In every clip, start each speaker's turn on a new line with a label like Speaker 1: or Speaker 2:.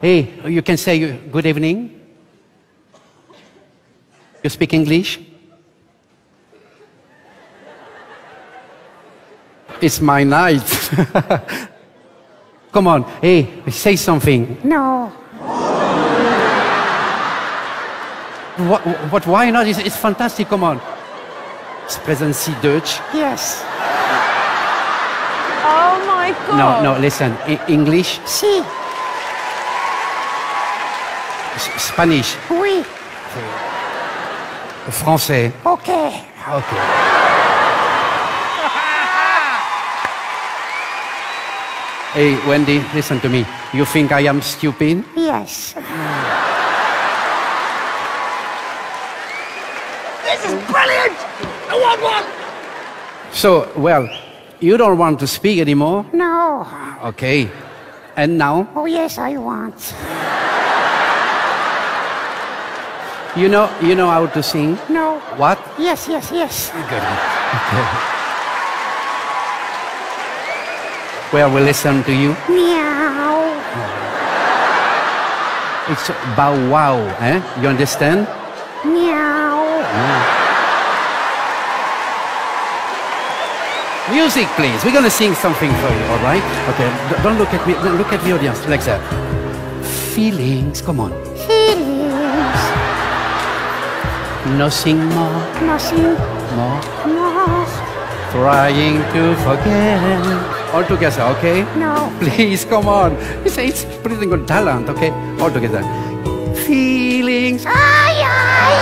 Speaker 1: Hey, you can say good evening. You speak English? It's my night. Come on, hey, say something.
Speaker 2: No.
Speaker 1: What, what why not? It's, it's fantastic, come on. Sprechen Sie Deutsch?
Speaker 2: Yes.
Speaker 3: Oh my god.
Speaker 1: No, no, listen. E- English,
Speaker 2: Si.
Speaker 1: S- Spanish,
Speaker 2: Oui.
Speaker 1: français.
Speaker 2: Okay.
Speaker 1: Okay. Hey, Wendy, listen to me. You think I am stupid?
Speaker 2: Yes.
Speaker 4: This is brilliant! I want one!
Speaker 1: So, well, you don't want to speak anymore?
Speaker 2: No.
Speaker 1: Okay. And now?
Speaker 2: Oh, yes, I want.
Speaker 1: You know, you know how to sing?
Speaker 2: No.
Speaker 1: What?
Speaker 2: Yes, yes, yes.
Speaker 1: Good. Okay. Well, we listen to you.
Speaker 2: Meow.
Speaker 1: It's bow wow, eh? You understand?
Speaker 2: Meow.
Speaker 1: Music, please. We're gonna sing something for you, all right? Okay. Don't look at me. Look at the audience like that. Feelings. Come on.
Speaker 2: Feelings.
Speaker 1: Nothing more,
Speaker 2: Nothing
Speaker 1: more.
Speaker 2: more.
Speaker 1: Trying to forget. All together, okay?
Speaker 2: No.
Speaker 1: Please, come on. It's, it's pretty good talent, okay? All together. Feelings.
Speaker 2: Ay, ay.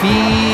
Speaker 1: Feelings.